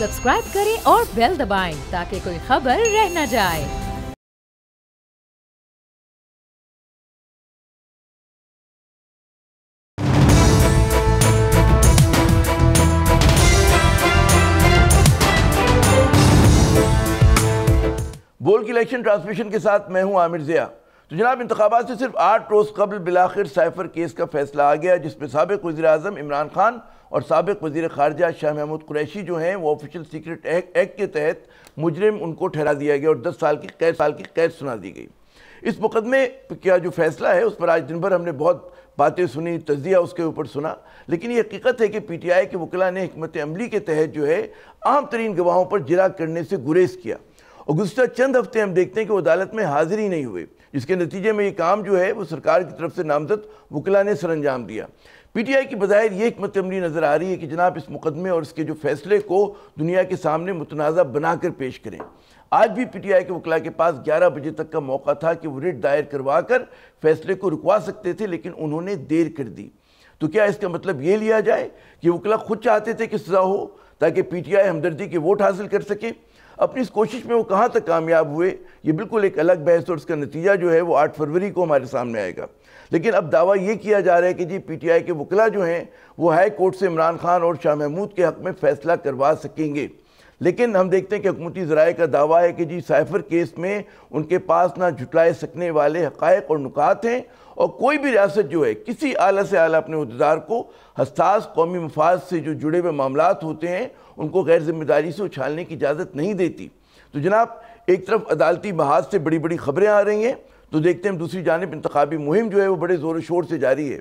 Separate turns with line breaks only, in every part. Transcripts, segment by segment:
Subscribe करें और bell दबाएँ ताकि कोई खबर रह न जाए।
बोल की इलेक्शन ट्रांसमिशन के साथ मैं हूँ आमिर जिया। तो जनाब इंतबात से सिर्फ़ आठ रोज़ कबल बिलाखिर साइफर केस का फैसला आ गया, जिसमें सबक वजी अजम इमरान खान और सबक वजी खारजा शाह महमूद कुरैशी जो हैं, वो ऑफिशियल सीक्रेट एक्ट के तहत मुजरिम उनको ठहरा दिया गया और दस साल की कैद, साल की कैद सुना दी गई। इस मुकदमे का जो फैसला है, उस पर आज दिन भर हमने बहुत बातें सुनी, तजिया उसके ऊपर सुना, लेकिन ये हकीकत है कि पी टी आई के वकला ने हमत अमली के तहत जो है, आम तरीन गवाहों पर जिरा करने से गुरेज किया। और गुजशत चंद हफ़्ते हम देखते हैं कि अदालत में हाजिर ही नहीं हुए। जिसके नतीजे में ये काम जो है, वो सरकार की तरफ़ से नामजद वकला ने सर अंजाम दिया। पी टी आई की बजाय ये हमत अमली नज़र आ रही है कि जनाब, इस मुकदमे और इसके जो फैसले को दुनिया के सामने मुतनाज़ा बनाकर पेश करें। आज भी पी टी आई के वकला के पास ग्यारह बजे तक का मौका था कि वो रिट दायर करवा कर फैसले को रुकवा सकते थे, लेकिन उन्होंने देर कर दी। तो क्या इसका मतलब ये लिया जाए कि वकला खुद चाहते थे कि सजा हो? ताकि पी टी आई हमदर्दी के वोट हासिल कर सके। अपनी इस कोशिश में वो कहाँ तक कामयाब हुए, ये बिल्कुल एक अलग बहस और उसका नतीजा जो है वो आठ फरवरी को हमारे सामने आएगा। लेकिन अब दावा ये किया जा रहा है कि जी, पीटीआई के वकला जो हैं, वो हाई कोर्ट से इमरान खान और शाह महमूद के हक में फैसला करवा सकेंगे। लेकिन हम देखते हैं कि हुकूमती ज़राए का दावा है कि जी, साइफर केस में उनके पास ना झुटलाए सकने वाले हक़ और नुकात हैं और कोई भी रियासत जो है, किसी आला से आला अपने अहदेदार को हसास कौमी मफाद से जो जुड़े हुए मामला होते हैं, उनको गैर ज़िम्मेदारी से उछालने की इजाज़त नहीं देती। तो जनाब, एक तरफ़ अदालती बहाज से बड़ी बड़ी खबरें आ रही हैं तो देखते हैं दूसरी जानब इंतबी मुहिम जो है, वो बड़े ज़ोर शोर से जारी है।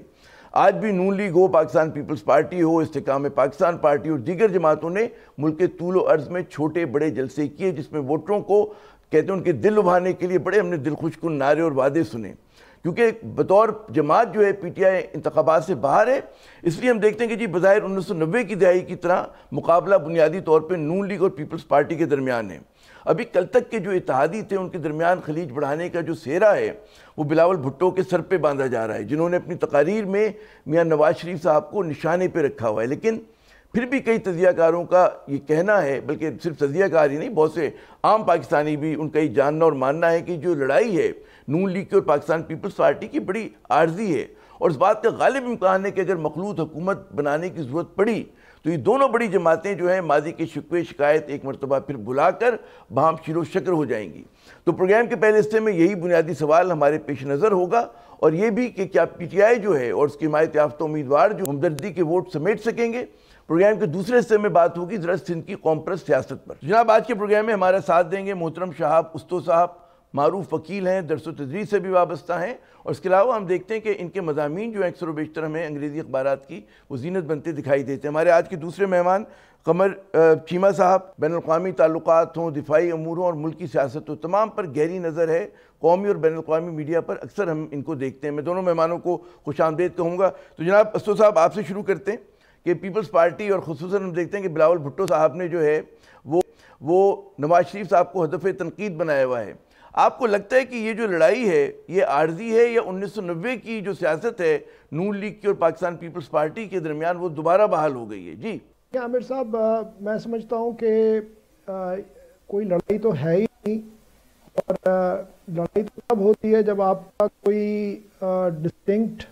आज भी नून लीग हो, पाकिस्तान पीपल्स पार्टी हो, इस्तेकाम पाकिस्तान पार्टी और दीगर जमातों ने मुल्क के तूल अर्ज़ में छोटे बड़े जलसे किए, जिसमें वोटरों को, कहते हैं उनके दिल लुभाने के लिए बड़े हमने दिल खुशकुन नारे और वादे सुने। क्योंकि बतौर जमात जो है पी टी आई इंतबात से बाहर है। इसलिए हम देखते हैं कि जी बाहिर उन्नीस सौ नब्बे की दहाई की तरह मुकाबला बुनियादी तौर पर नून लीग और पीपल्स पार्टी के दरमियान है। अभी कल तक के जो इतिहादी थे, उनके दरमियान खलीज बढ़ाने का जो सेहरा है, वो बिलावल भुट्टो के सर पर बांधा जा रहा है, जिन्होंने अपनी तकारीर में मियाँ नवाज़ शरीफ साहब को निशाने पर रखा हुआ है। लेकिन फिर भी कई तजियाकारों का ये कहना है, बल्कि सिर्फ़ तजियाकार ही नहीं, बहुत से आम पाकिस्तानी भी उनका ये जानना और मानना है कि जो लड़ाई है, नून लीग की और पाकिस्तान पीपल्स पार्टी की बड़ी आर्जी है। और इस बात का गालिब इम्कान है कि अगर मखलूत हुकूमत बनाने की ज़रूरत पड़ी तो ये दोनों बड़ी जमातें जो हैं, माजी के शिकवे शिकायत एक मरतबा फिर बुलाकर बाहम शिरो शक्र हो जाएँगी। तो प्रोग्राम के पहले हिस्से में यही बुनियादी सवाल हमारे पेश नज़र होगा, और ये भी कि क्या पी टी आई जो है और उसकी हिमायत याफ्ता उम्मीदवार जो हमदर्दी के वोट समेट सकेंगे प्रोग्राम के दूसरे हिस्से में बात होगी जरा सिंध की कौम पर सियासत पर। जनाब, आज के प्रोग्राम में हमारा साथ देंगे मोहतरम शहाब उस्तो साहब। मारूफ वकील हैं, दरस तदरीस से भी वाबस्ता हैं। और इसके अलावा हम देखते हैं कि इनके मजामी जो अक्सर बेशतर हमें अंग्रेज़ी अखबार की वो जीनत बनते दिखाई देते हैं। हमारे आज के दूसरे मेहमान, कमर चीमा साहब बैन अवी ताल्लुक हों, दिफाई अमूरों और मुल्की सियासत हो, तमाम पर गहरी नज़र है कौमी और बैन अवी मीडिया पर। अक्सर हम इनको देखते हैं। मैं दोनों मेहमानों को खुश आमदेद कहूँगा। तो जनाब असो साहब, आपसे शुरू करते हैं। कि पीपल्स पार्टी और खसूस हम देखते हैं कि बिलावल भुट्टो साहब ने जो है, वो वो नवाज़ शरीफ साहब को हदफ तनकीद बनाया हुआ है। आपको लगता है कि ये जो लड़ाई है, ये आर्जी है या 1990 की जो सियासत है, नून लीग की और पाकिस्तान पीपल्स पार्टी के दरमियान वो दोबारा बहाल हो गई है? जी।
आमिर साहब मैं समझता हूँ कि कोई लड़ाई तो है ही नहीं और लड़ाई तो तब होती है जब आपका कोई डिस्टिंक्ट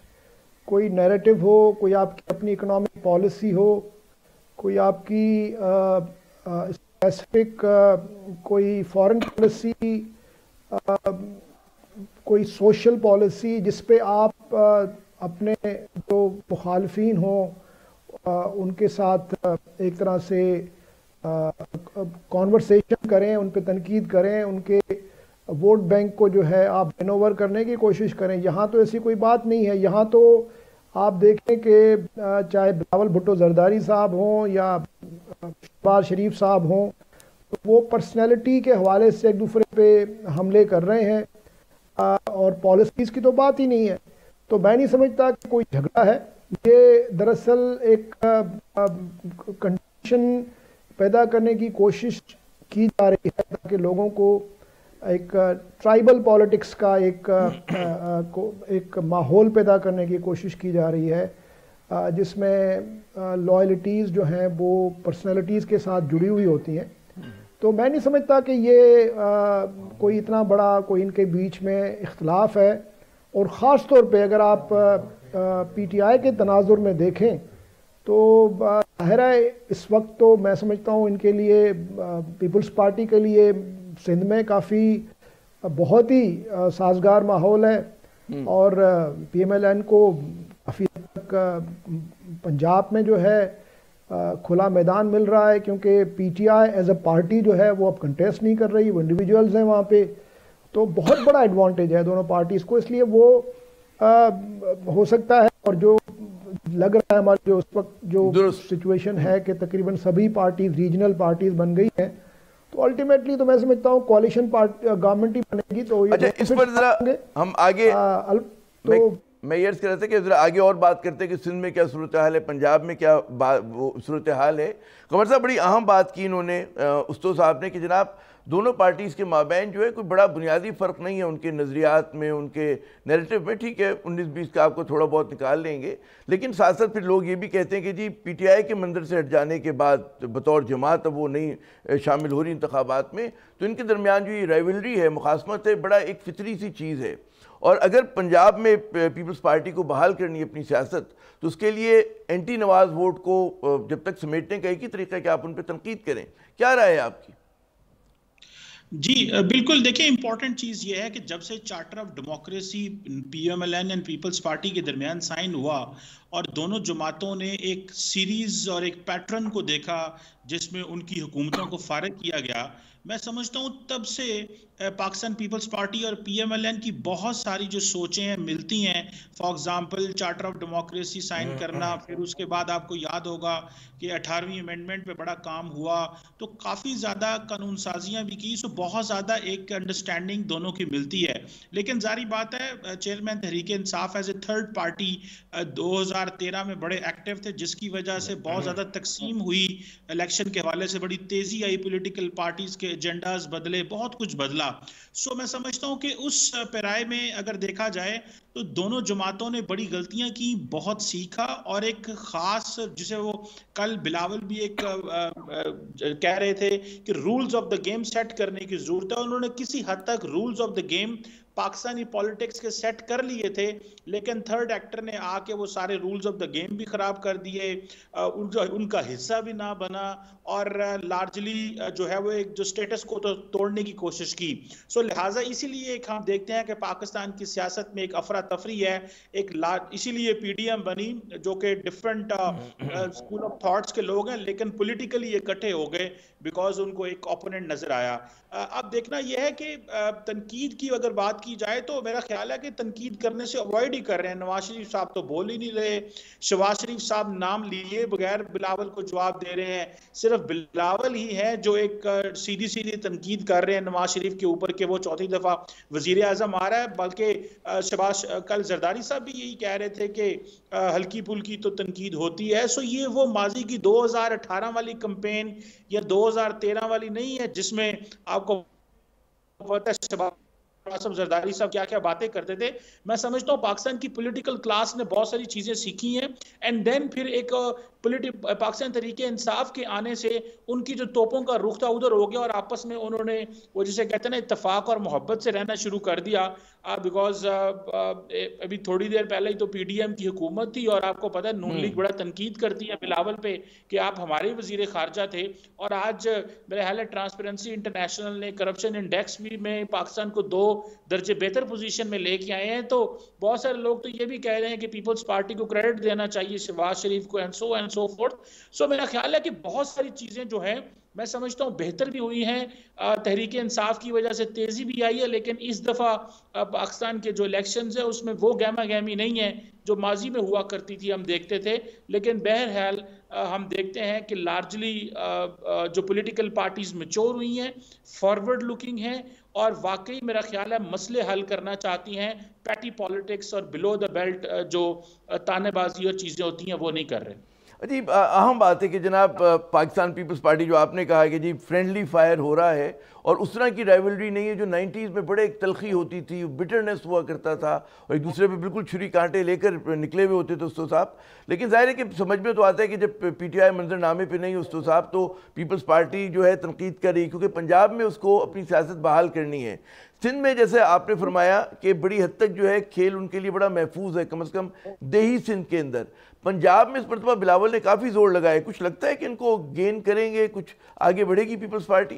कोई नैरेटिव हो, कोई आपकी अपनी इकोनॉमिक पॉलिसी हो, कोई आपकी स्पेसिफिक कोई फॉरेन पॉलिसी कोई सोशल पॉलिसी जिस पे आप अपने जो मुखालफी हों उनके साथ एक तरह से कॉन्वर्सेशन करें उन पर तनकीद करें, उनके वोट बैंक को जो है आप ओवर करने की कोशिश करें। यहाँ तो ऐसी कोई बात नहीं है। यहाँ तो आप देखें कि चाहे बिलावल भुट्टो जरदारी साहब हों या शबाज शरीफ साहब हों तो वो पर्सनैलिटी के हवाले से एक दूसरे पे हमले कर रहे हैं। और पॉलिसीज़ की तो बात ही नहीं है। तो मैं नहीं समझता कि कोई झगड़ा है। ये दरअसल एक कंडीशन पैदा करने की कोशिश की जा रही है ताकि लोगों को एक ट्राइबल पॉलिटिक्स का एक एक माहौल पैदा करने की कोशिश की जा रही है जिसमें लॉयल्टीज़ जो हैं, वो पर्सनैलिटीज़ के साथ जुड़ी हुई होती हैं। तो मैं नहीं समझता कि ये कोई इतना बड़ा, कोई इनके बीच में इख्तलाफ है। और ख़ास तौर पे अगर आप पीटीआई के तनाजुर में देखें तो ज़ाहिर है इस वक्त तो मैं समझता हूँ इनके लिए पीपल्स पार्टी के लिए सिंध में काफ़ी बहुत ही साजगार माहौल है। हम्म। और पीएमएलएन को काफ़ी तक पंजाब में जो है खुला मैदान मिल रहा है क्योंकि पीटीआई एज अ पार्टी जो है वो अब कंटेस्ट नहीं कर रही वो इंडिविजुअल्स हैं वहाँ पे। तो बहुत बड़ा एडवांटेज है दोनों पार्टीज़ को इसलिए वो आ, हो सकता है और जो लग रहा है हमारे जो उस वक्त जो सिचुएशन है कि तकरीबन सभी पार्टीज़ रीजनल पार्टीज़ बन गई हैं। तो अल्टीमेटली तो मैं समझता हूँ कॉलिशन पार्टी गवर्नमेंट ही बनेगी तो
अच्छा इस पर जरा हम आगे आ, तो मैं ये कह रहा था कि जरा आगे और बात करते हैं कि सिंध में क्या सूरत हाल है पंजाब में क्या सूरत हाल है। कंवर साहब बड़ी अहम बात की इन्होंने उस्तो साहब ने कि जनाब दोनों पार्टीज़ के माबैन जो है, कोई बड़ा बुनियादी फ़र्क नहीं है उनके नज़रियात में, उनके नैरेटिव में, ठीक है, उन्नीस बीस का आपको थोड़ा बहुत निकाल लेंगे। लेकिन साथ साथ फिर लोग ये भी कहते हैं कि जी पी टी आई के मंदिर से हट जाने के बाद बतौर जमात अब वो नहीं शामिल हो रही इंतबात में। तो इनके दरमियान जो ये राइवलरी है, मुखासमत है, बड़ा एक फितरी सी चीज़ है। और अगर पंजाब में पीपल्स पार्टी को बहाल करनी है अपनी सियासत तो उसके लिए एंटी नवाज़ वोट को जब तक समेटने का एक ही तरीका है कि आप उन पर तनकीद करें। क्या राय है आपकी?
जी बिल्कुल, देखिए इंपॉर्टेंट चीज़ ये है कि जब से charter of democracy PMLN and Peoples Party के दरमियान साइन हुआ और दोनों जमातों ने एक सीरीज़ और एक पैटर्न को देखा जिसमें उनकी हुकूमतों को फारग किया गया। मैं समझता हूँ तब से पाकिस्तान पीपल्स पार्टी और पीएमएलएन की बहुत सारी जो सोचें हैं मिलती हैं। For example charter of democracy sign करना फिर उसके बाद आपको याद होगा कि अठारहवीं अमेंडमेंट पे बड़ा काम हुआ। तो काफ़ी ज़्यादा कानून साजियाँ भी की सो बहुत ज़्यादा एक अंडरस्टैंडिंग दोनों की मिलती है। लेकिन जारी बात है chairman Tehreek Insaf as a third party 2013 में बड़े एक्टिव थे जिसकी वजह से बहुत ज़्यादा तकसीम हुई इलेक्शन के हवाले से बड़ी तेज़ी आई पोलिटिकल पार्टीज़ के एजेंडाज बदले बहुत कुछ बदला। सो मैं समझता हूँ कि उस पैराए में अगर देखा जाए तो दोनों जमातों ने बड़ी गलतियाँ की बहुत सीखा और एक ख़ास जिसे वो कल बिलावल भी एक आ, आ, कह रहे थे कि rules of the game set करने की ज़रूरत है उन्होंने किसी हद तक rules of the game Pakistani politics के सेट कर लिए थे, लेकिन थर्ड एक्टर ने आके वो सारे रूल्स ऑफ़ द गेम भी खराब कर दिए उनका उनका हिस्सा भी ना बना, और लार्जली जो है वो एक जो स्टेटस को तो तोड़ने की कोशिश की। सो लिहाजा इसीलिए एक हम देखते हैं कि पाकिस्तान की सियासत में एक अफरा तफरी है, एक इसीलिए पीडीएम बनी, जो कि डिफरेंट स्कूल ऑफ़ थॉट्स के लोग हैं, लेकिन पोलिटिकली इकट्ठे हो गए बिकॉज़ उनको एक ओपोनेंट नज़र आया। अब देखना यह है कि तनकीद की अगर बात की जाए तो मेरा ख्याल है कि तनकीद करने से अवॉइड ही कर रहे हैं। नवाज़ शरीफ साहब तो बोल ही नहीं रहे। शहबाज शरीफ साहब नाम लिए बगैर बिलावल को जवाब दे रहे हैं। सिर्फ़ बिलावल ही है जो एक सीधी सीधी तनकीद कर रहे हैं नवाज़ शरीफ के ऊपर के वो चौथी दफ़ा वज़ीर अजम आ रहा है। बल्कि शहबाज कल जरदारी साहब भी यही कह रहे थे कि हल्की फुल्की तो तनकीद होती है। सो ये वो माजी की 2018 वाली कंपेन या 2013 वाली नहीं है जिसमें आपको पता है आसम जरदारी साहब क्या क्या बातें करते थे। मैं समझता हूँ पाकिस्तान की पॉलिटिकल क्लास ने बहुत सारी चीज़ें सीखी हैं। एंड देन फिर एक पाकिस्तान तरीके इंसाफ के आने से उनकी जो तोपों का रुख था उधर हो गया और आपस में उन्होंने वो जिसे कहते हैं ना इतफाक और मोहब्बत से रहना शुरू कर दिया बिकॉज़ अभी थोड़ी देर पहले ही तो पीडीएम की हुकूमत थी और आपको पता है नून लीग हम्म। बड़ा तनकीद करती है बिलावल पे कि आप हमारे वज़ीर खारजा थे और आज मेरे ख्याल है ट्रांसपेरेंसी इंटरनेशनल ने करप्शन इंडेक्स भी में पाकिस्तान को दो दर्जे बेहतर पोजीशन में लेके आए हैं तो बहुत सारे लोग तो ये भी कह रहे हैं कि पीपल्स पार्टी को क्रेडिट देना चाहिए शहबाज शरीफ को and so and so forth so मेरा ख्याल है कि बहुत सारी चीज़ें जो है, मैं समझता हूँ बेहतर भी हुई हैं। तहरीक इंसाफ की वजह से तेज़ी भी आई है, लेकिन इस दफ़ा पाकिस्तान के जो इलेक्शन है, उसमें वो गहमा गहमी नहीं है जो माजी में हुआ करती थी, हम देखते थे। लेकिन बहरहाल हम देखते हैं कि लार्जली जो पॉलिटिकल पार्टीज़ मेच्योर हुई हैं फॉरवर्ड लुकिंग हैं, और वाकई मेरा ख्याल है मसले हल करना चाहती हैं। पैटी पॉलिटिक्स और बिलो द बेल्ट जो तानेबाजी और चीज़ें होती हैं, वो नहीं कर रहे।
जी अहम बात है कि जनाब पाकिस्तान पीपल्स पार्टी जो आपने कहा है कि जी फ्रेंडली फायर हो रहा है और उस तरह की राइवलरी नहीं है जो नाइन्टीज़ में बड़े एक तलखी होती थी बिटरनेस हुआ करता था और एक दूसरे पे बिल्कुल छुरी कांटे लेकर निकले हुए होते थे उस्तो साहब। लेकिन ज़ाहिर है कि समझ में तो आता है कि जब पी टी आई मंजरनामे पर नहीं उस्तो साहब तो पीपल्स पार्टी जो है तनकीद कर रही क्योंकि पंजाब में उसको अपनी सियासत बहाल करनी है। सिंध में जैसे आपने फरमाया कि बड़ी हद तक जो है खेल उनके लिए बड़ा महफूज है कम अज़ कम देही सिंध के अंदर। पंजाब में इस मरतबा बिलावल ने काफ़ी ज़ोर लगाया कुछ लगता है कि इनको गेन करेंगे कुछ आगे बढ़ेगी पीपल्स पार्टी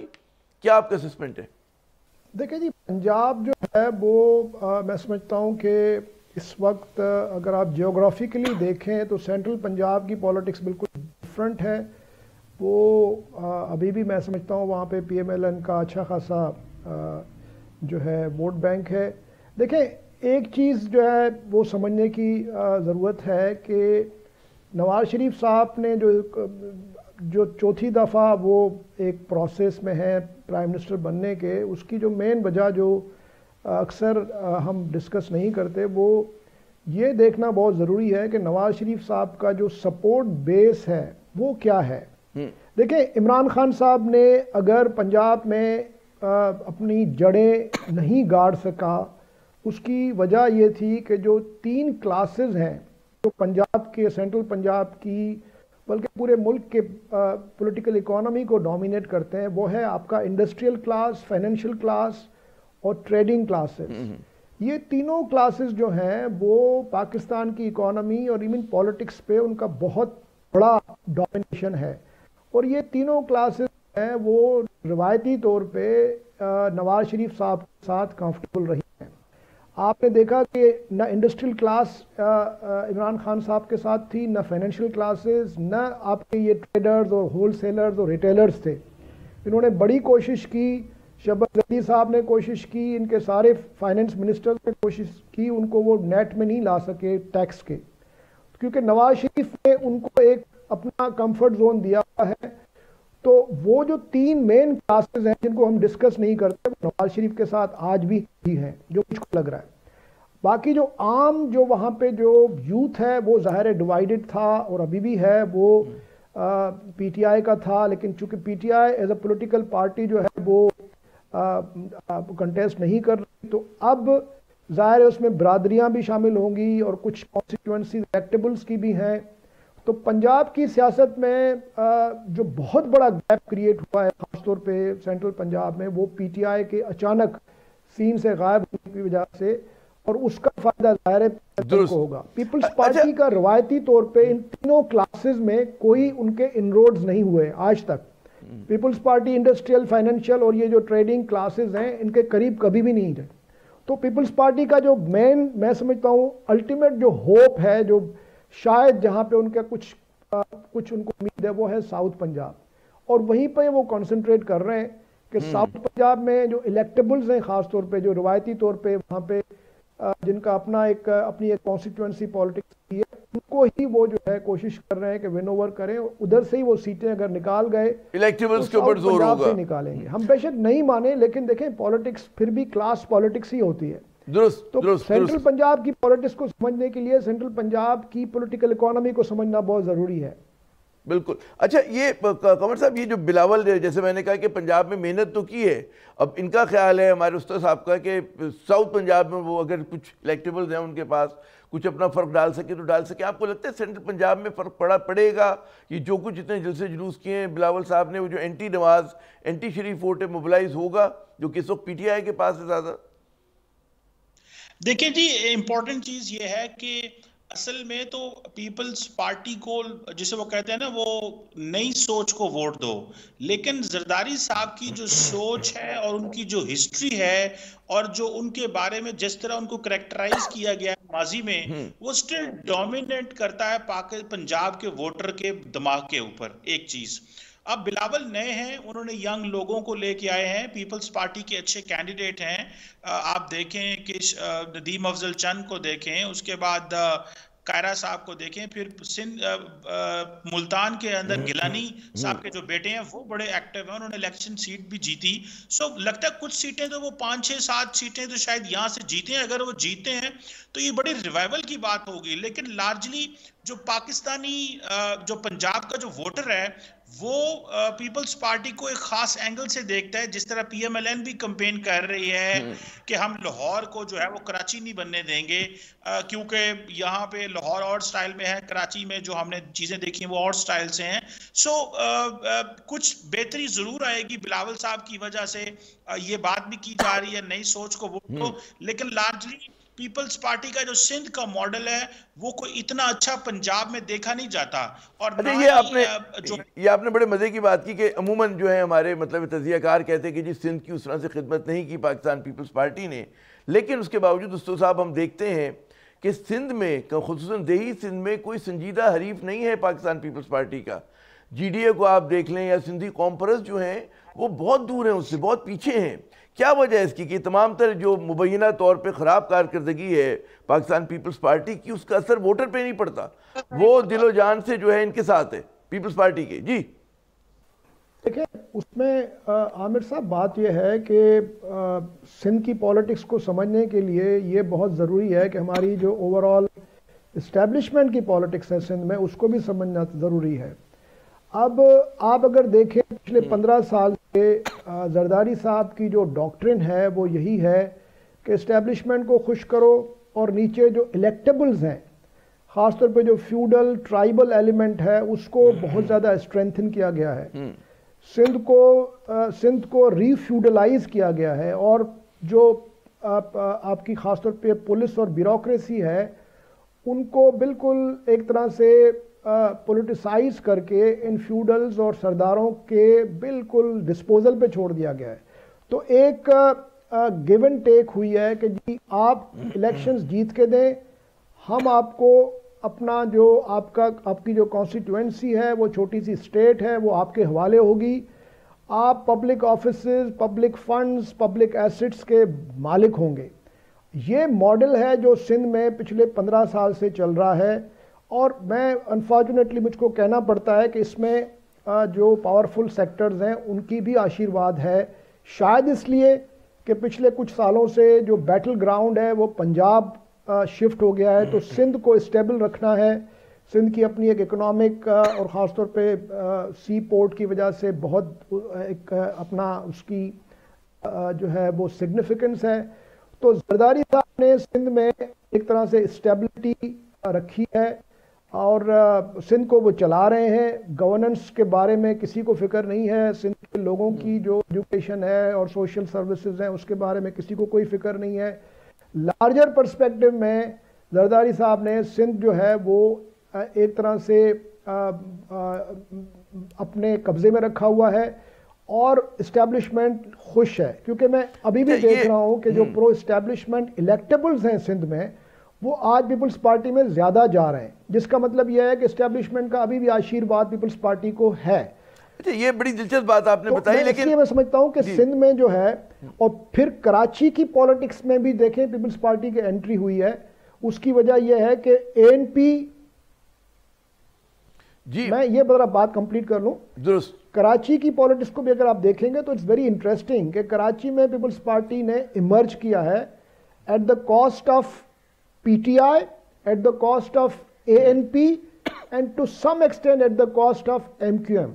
क्या आपका असेसमेंट है?
देखिए जी पंजाब जो है वो आ, मैं समझता हूँ कि इस वक्त अगर आप जियोग्राफिकली देखें तो सेंट्रल पंजाब की पॉलिटिक्स बिल्कुल डिफरेंट है। वो आ, अभी भी मैं समझता हूँ वहाँ पे पीएमएलएन का अच्छा खासा जो है वोट बैंक है देखें एक चीज़ जो है वो समझने की ज़रूरत है कि नवाज़ शरीफ साहब ने जो जो चौथी दफ़ा वो एक प्रोसेस में है प्राइम मिनिस्टर बनने के उसकी जो मेन वजह जो अक्सर हम डिस्कस नहीं करते वो ये देखना बहुत ज़रूरी है कि नवाज़ शरीफ साहब का जो सपोर्ट बेस है वो क्या है हम्म। देखिए इमरान खान साहब ने अगर पंजाब में अपनी जड़ें नहीं गाड़ सका। उसकी वजह ये थी कि जो तीन क्लासेस हैं जो पंजाब के सेंट्रल पंजाब की बल्कि पूरे मुल्क के पॉलिटिकल इकोनॉमी को डोमिनेट करते हैं वो है आपका इंडस्ट्रियल क्लास फाइनेंशियल क्लास और ट्रेडिंग क्लासेस ये तीनों क्लासेस जो हैं वो पाकिस्तान की इकोनॉमी और इवन पॉलिटिक्स पे उनका बहुत बड़ा डोमिनेशन है। और ये तीनों क्लासेस हैं, वो रिवायती तौर पे नवाज़ शरीफ साहब के साथ कंफर्टेबल रही हैं। आपने देखा कि न इंडस्ट्रियल क्लास इमरान खान साहब के साथ थी, न फाइनेंशियल क्लासेस न आपके ये ट्रेडर्स और होल सेलर्स और रिटेलर्स थे। इन्होंने बड़ी कोशिश की शबज जदी साहब ने कोशिश की, इनके सारे फाइनेंस मिनिस्टर्स ने कोशिश की, उनको वो नेट में नहीं ला सके टैक्स के। क्योंकि नवाज़ शरीफ ने उनको एक अपना कंफर्ट जोन दिया हुआ है तो वो जो तीन मेन क्लासेस हैं जिनको हम डिस्कस नहीं करते नवाज़ शरीफ के साथ आज भी ही हैं, जो मुझको लग रहा है। बाकी जो आम जो वहाँ पे जो यूथ है, वो ज़ाहिर डिवाइडेड था और अभी भी है, वो पीटीआई का था, लेकिन चूँकि PTI as a political party जो है, वो कंटेस्ट नहीं कर रही तो अब ज़ाहिर है उसमें बरदरियाँ भी शामिल होंगी और कुछ कॉन्स्टिट्यूंसी इलेक्टेबल्स की भी हैं। तो पंजाब की सियासत में जो बहुत बड़ा गैप क्रिएट हुआ है खासतौर पे सेंट्रल पंजाब में वो पीटीआई के अचानक सीन से गायब होने की वजह से और उसका फ़ायदा ज़ाहिर है को होगा। पीपल्स पार्टी अच्छा। का रवायती तौर पे इन तीनों क्लासेस में कोई उनके इनरोड्स नहीं हुए आज तक। पीपल्स पार्टी इंडस्ट्रियल फाइनेंशियल और ये जो ट्रेडिंग क्लासेस हैं इनके करीब कभी भी नहीं थे तो पीपल्स पार्टी का जो मेन मैं समझता हूँ अल्टीमेट जो होप है जो शायद जहाँ पे उनका कुछ आ, कुछ उनको उम्मीद है वो है साउथ पंजाब। और वहीं पे वो कंसंट्रेट कर रहे हैं कि साउथ हम्म। पंजाब में जो इलेक्टेबल्स हैं ख़ास तौर पे जो रिवायती तौर पे वहाँ पे जिनका अपना एक अपनी एक कॉन्स्टिट्यूंसी पॉलिटिक्स है उनको ही वो जो है कोशिश कर रहे हैं कि विन ओवर करें। उधर से ही वो सीटें अगर निकाल गए
इलेक्टेबल्स तो के ऊपर ज़ोर होगा।
निकालेंगे। हम बेशक नहीं माने लेकिन देखें पॉलिटिक्स फिर भी क्लास पॉलिटिक्स ही होती है।
दुरुस्त
तो
दुरुस्त
सेंट्रल पंजाब की पॉलिटिक्स को समझने के लिए सेंट्रल पंजाब की पॉलिटिकल इकोनॉमी को समझना बहुत ज़रूरी है।
बिल्कुल। अच्छा ये कमर साहब ये जो बिलावल जैसे मैंने कहा कि पंजाब में मेहनत तो की है अब इनका ख्याल है हमारे उस्ताद साहब का कि साउथ पंजाब में वो अगर कुछ इलेक्टेबल्स हैं उनके पास कुछ अपना फ़र्क डाल सके तो डाल सके। आपको लगता है सेंट्रल पंजाब में फ़र्क पड़ा पड़ेगा ये जो कुछ इतने जलसे जुलूस किए हैं बिलावल साहब ने वो जो anti Nawaz anti Sharif vote है मोबिलाइज होगा जो कि इस वक्त पी टी आई के पास है ज़्यादा?
देखिए जी इम्पोर्टेंट चीज़ ये है कि असल में तो पीपल्स पार्टी को जिसे वो कहते हैं ना वो नई सोच को वोट दो लेकिन जरदारी साहब की जो सोच है और उनकी जो हिस्ट्री है और जो उनके बारे में जिस तरह उनको करेक्टराइज किया गया है माजी में हम्म। वो स्टिल डोमिनेट करता है पाक पंजाब के वोटर के दिमाग के ऊपर एक चीज़ अब बिलावल नए हैं उन्होंने यंग लोगों को लेके आए हैं पीपल्स पार्टी के अच्छे कैंडिडेट हैं। आप देखें कि नदीम अफजल चंद को देखें उसके बाद कायरा साहब को देखें फिर सिंध मुल्तान के अंदर हम्म, गिलानी हम्म, साहब के जो बेटे हैं वो बड़े एक्टिव हैं उन्होंने इलेक्शन सीट भी जीती। सो लगता है कुछ सीटें तो वो पाँच छः सात सीटें तो शायद यहाँ से जीते हैं अगर वो जीते हैं तो ये बड़ी रिवाइवल की बात होगी। लेकिन लार्जली जो पाकिस्तानी जो पंजाब का जो वोटर है वो पीपल्स पार्टी को एक खास एंगल से देखता है जिस तरह पीएमएलएन भी कंपेन कर रही है हम्म। कि हम लाहौर को जो है वो कराची नहीं बनने देंगे क्योंकि यहाँ पे लाहौर और स्टाइल में है कराची में जो हमने चीज़ें देखी हैं वो और स्टाइल से हैं सो कुछ बेहतरी ज़रूर आएगी बिलावल साहब की वजह से ये बात भी की जा रही है नई सोच को वो तो लेकिन लार्जली पीपल्स पार्टी का जो सिंध का मॉडल है वो कोई इतना अच्छा पंजाब में देखा नहीं जाता। और
अच्छा ये आपने जो ये आपने बड़े मज़े की बात की कि अमूमन जो है हमारे मतलब तजियाकार कहते हैं कि जी सिंध की उस तरह से खिदमत नहीं की पाकिस्तान पीपल्स पार्टी ने। लेकिन उसके बावजूद दोस्तों साहब हम देखते हैं कि सिंध में खसूस दही सिंध में कोई संजीदा हरीफ नहीं है पाकिस्तान पीपल्स पार्टी का। जी डी ए को आप देख लें या सिंधी कॉम्परस जो हैं वो बहुत दूर हैं उससे बहुत पीछे हैं। क्या वजह है इसकी कि तमाम तर जो मुबैना तौर पर ख़राब कारकर्दगी है, पाकिस्तान पीपल्स पार्टी की, उसका असर वोटर पर नहीं पड़ता। वो दिलो जान से जो है इनके साथ है, पीपल्स पार्टी के। जी।
देखिए, उसमें आमिर साहब, बात यह है कि सिंध की पॉलिटिक्स को समझने के लिए ये बहुत ज़रूरी है कि हमारी जो ओवरऑल इस्टेब्लिशमेंट की पॉलिटिक्स है सिंध में, उसको भी समझना ज़रूरी है। अब आप अगर देखें पिछले हम्म। पंद्रह साल से जरदारी साहब की जो डॉक्ट्रिन है वो यही है कि इस्टेब्लिशमेंट को खुश करो और नीचे जो इलेक्टेबल्स हैं ख़ासतौर पे जो फ्यूडल ट्राइबल एलिमेंट है उसको हम्म। बहुत ज़्यादा स्ट्रेंथन किया गया है हम्म। सिंध को सिंध को रीफ्यूडलाइज किया गया है और जो आप, आपकी ख़ासतौर पे पुलिस और ब्यूरोसी है उनको बिल्कुल एक तरह से पोलिटिसाइज करके इन फ्यूडल्स और सरदारों के बिल्कुल डिस्पोजल पे छोड़ दिया गया है। तो एक गिव एंड टेक हुई है कि जी आप इलेक्शंस जीत के दें, हम आपको अपना जो आपका, आपकी जो कॉन्स्टिट्यूंसी है, वो छोटी सी स्टेट है, वो आपके हवाले होगी। आप public office public funds public assets के मालिक होंगे। ये मॉडल है जो सिंध में पिछले पंद्रह साल से चल रहा है। और मैं अनफॉर्चुनेटली मुझको कहना पड़ता है कि इसमें जो पावरफुल सेक्टर्स हैं, उनकी भी आशीर्वाद है। शायद इसलिए कि पिछले कुछ सालों से जो बैटल ग्राउंड है, वो पंजाब शिफ्ट हो गया है तो सिंध को स्टेबल रखना है। सिंध की अपनी एक इकोनॉमिक और ख़ास तौर पे सी पोर्ट की वजह से बहुत एक अपना उसकी जो है, वो सिग्निफिकेंस है। तो जरदारी साहब ने सिंध में एक तरह से स्टेबिलिटी रखी है। और सिंध को वो चला रहे हैं गवर्नेंस के बारे में किसी को फ़िक्र नहीं है सिंध के लोगों की। जो एजुकेशन है और सोशल सर्विसेज़ हैं उसके बारे में किसी को कोई फ़िक्र नहीं है लार्जर पर्सपेक्टिव में जरदारी साहब ने सिंध जो है वो एक तरह से आ, आ, अपने कब्जे में रखा हुआ है और इस्टेब्लिशमेंट खुश है क्योंकि मैं अभी भी देख रहा हूँ कि जो प्रो हम्म। इस्टेब्लिशमेंट इलेक्टेबल्स हैं सिंध में वो आज पीपल्स पार्टी में ज़्यादा जा रहे हैं जिसका मतलब यह है कि इस्टेब्लिशमेंट का अभी भी आशीर्वाद पीपल्स पार्टी को है।
अच्छा ये बड़ी दिलचस्प बात आपने तो बताई लेकिन
मैं समझता हूँ कि सिंध में जो है और फिर कराची की पॉलिटिक्स में भी देखें पीपल्स पार्टी की एंट्री हुई है उसकी वजह यह है कि एएनपी जी। मैं ये बड़ा बात कंप्लीट कर लूँ। दुरुस्त। कराची की पॉलिटिक्स को भी अगर आप देखेंगे तो इट्स वेरी इंटरेस्टिंग कि कराची में पीपल्स पार्टी ने इमर्ज किया है at the cost of PTI at the cost of ANP and to some extent at the cost of MQM.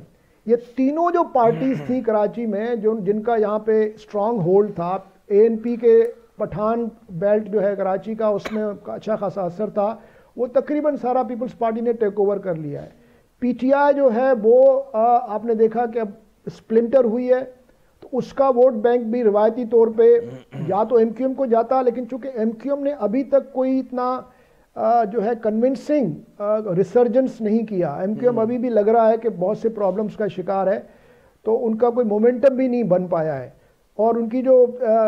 ये तीनों जो पार्टीज़ थी कराची में जो जिनका यहाँ पे स्ट्रांग होल्ड था एएनपी के पठान बेल्ट जो है कराची का उसमें अच्छा खासा असर था वो तकरीबन सारा पीपल्स पार्टी ने टेक ओवर कर लिया है पीटीआई जो है वो आ, आपने देखा कि अब स्प्लिंटर हुई है तो उसका वोट बैंक भी रिवायती तौर पे या तो एमक्यूएम को जाता, लेकिन चूँकि एमक्यूएम ने अभी तक कोई इतना जो है कन्विंसिंग रिसर्जेंस नहीं किया। एमक्यूएम अभी भी लग रहा है कि बहुत से प्रॉब्लम्स का शिकार है तो उनका कोई मोमेंटम भी नहीं बन पाया है। और उनकी जो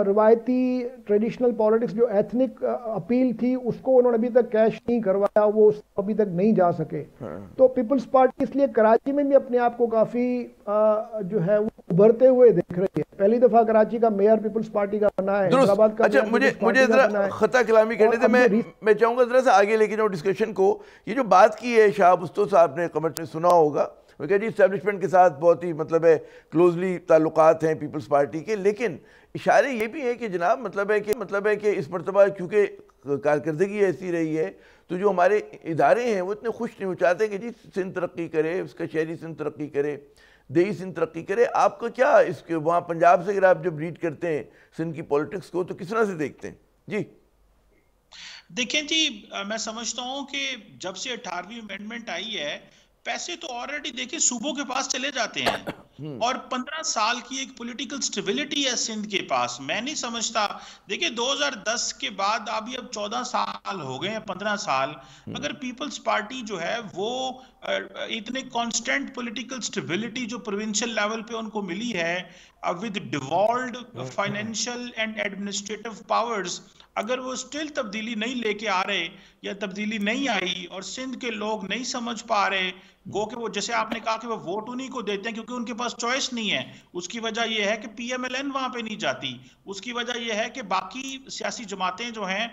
रिवायती ट्रेडिशनल पॉलिटिक्स जो एथनिक अपील थी उसको उन्होंने अभी तक कैश नहीं करवाया वो अभी तक नहीं जा सके। हाँ। तो पीपल्स पार्टी इसलिए कराची में भी अपने आप को काफ़ी जो है वो उभरते हुए देख रही है। पहली दफ़ा कराची का मेयर पीपल्स पार्टी का बना है
हैदराबाद का अच्छा मुझे मुझे जरा खता कलामी करने थे मैं मैं चाहूँगा जरा सा आगे लेके जाऊँ डिस्कशन को। ये जो बात की है शाह उस्तो साहब ने कमेंट में सुना होगा। वो कह जी के साथ बहुत ही मतलब है क्लोजली ताल्लुकात हैं पीपल्स पार्टी के, लेकिन इशारे ये भी हैं कि जनाब मतलब है कि मतलब है कि इस मरतबा, क्योंकि कारकर्दगी ऐसी रही है तो जो हमारे इदारे हैं, वो इतने खुश नहीं हो चाहते कि जी, सिंध तरक्की करे, उसका शहरी सिंध तरक्की करे, देही सिंध तरक्की करे। आपको क्या इसके, वहाँ पंजाब से अगर आप जब रीड करते हैं, सिंध की पॉलिटिक्स को तो किस तरह से देखते हैं? जी।
देखें जी मैं समझता हूँ कि जब से अठारहवीं अमेंडमेंट आई है पैसे तो ऑलरेडी देखिए सूबों के पास चले जाते हैं। हम्म। और पंद्रह साल की एक पॉलिटिकल स्टेबिलिटी है सिंध के पास। मैं नहीं समझता। देखिए 2010 के बाद अभी अब 14 साल हो गए हैं 15 साल। हम्म। अगर पीपल्स पार्टी जो है वो इतने कांस्टेंट पॉलिटिकल स्टेबिलिटी जो प्रोविंशियल लेवल पे उनको मिली है with devolve financial and administrative powers अगर वो स्टिल तब्दीली नहीं लेके आ रहे या तब्दीली नहीं आई और सिंध के लोग नहीं समझ पा रहे, गो के वो, जैसे आपने कहा कि वो वोट उन्हीं को देते हैं क्योंकि उनके पास चॉइस नहीं है। उसकी वजह यह है कि पीएमएलएन वहाँ पे नहीं जाती। उसकी वजह यह है कि बाकी सियासी जमातें जो हैं